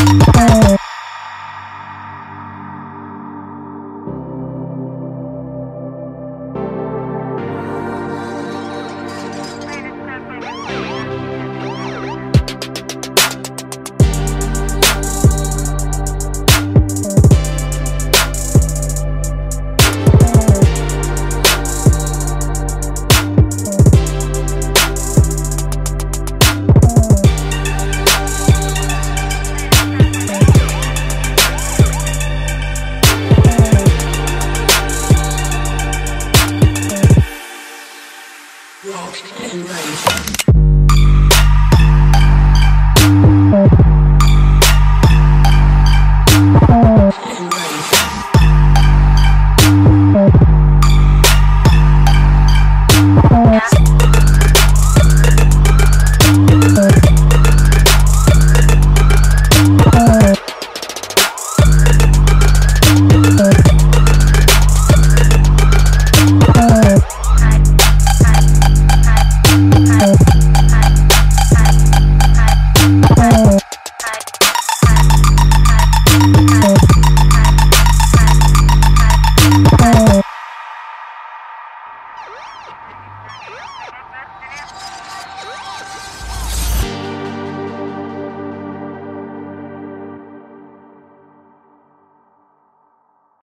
Música Enrage.